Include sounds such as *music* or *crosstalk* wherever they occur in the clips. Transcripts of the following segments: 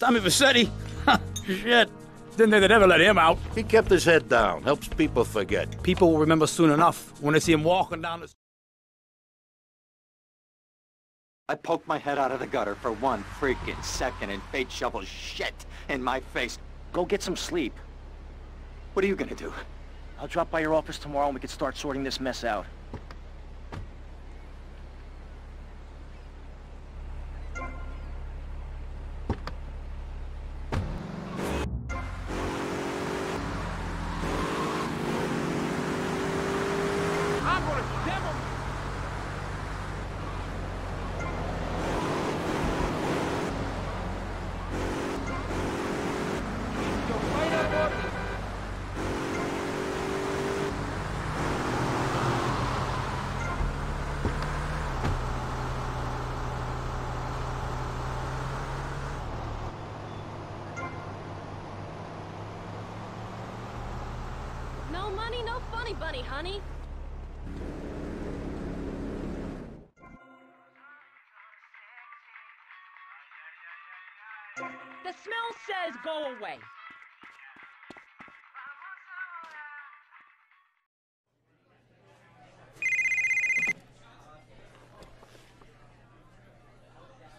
Tommy Vercetti? Shit. Didn't think they'd ever let him out. He kept his head down. Helps people forget. People will remember soon enough when they see him walking down the... I poked my head out of the gutter for one freaking second and fate shovels shit in my face. Go get some sleep. What are you gonna do? I'll drop by your office tomorrow and we can start sorting this mess out. No money, no funny bunny, honey. Smell says go away.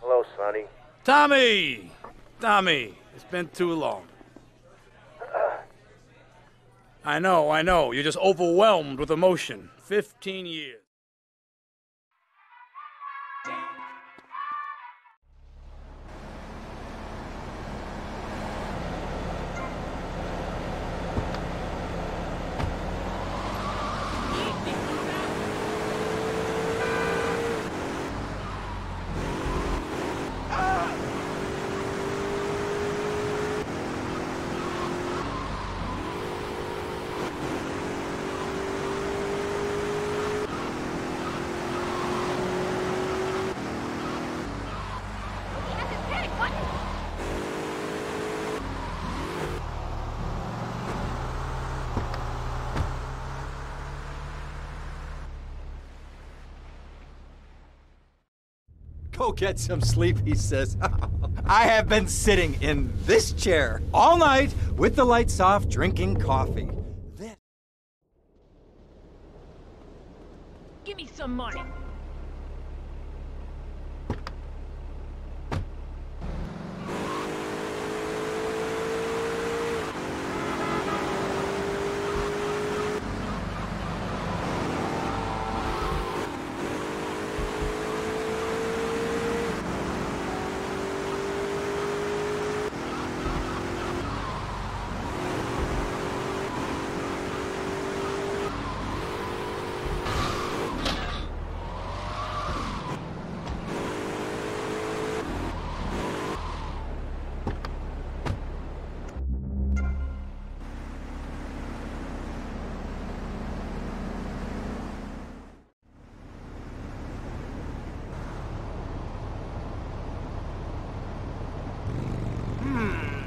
Hello, Sonny. Tommy! Tommy, it's been too long. I know, I know. You're just overwhelmed with emotion. Fifteen years. Go get some sleep, he says. *laughs* I have been sitting in this chair all night with the lights off, drinking coffee. Then... Give me some money.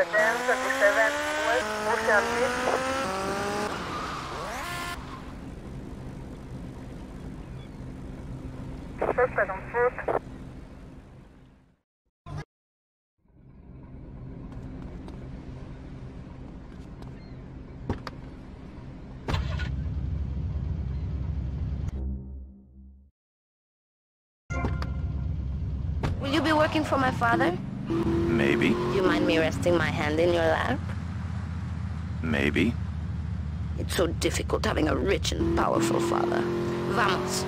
Rotterdam, 27, West Mozambique. Suspect on foot. Will you be working for my father? Maybe. You mind me resting my hand in your lap? Maybe. It's so difficult having a rich and powerful father. Vamos.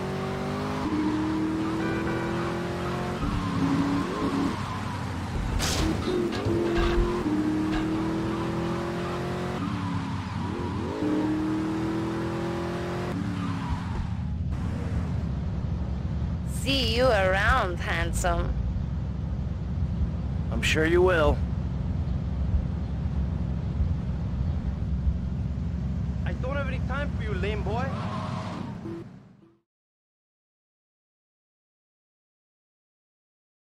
See you around, handsome. I'm sure you will. I don't have any time for you, lame boy.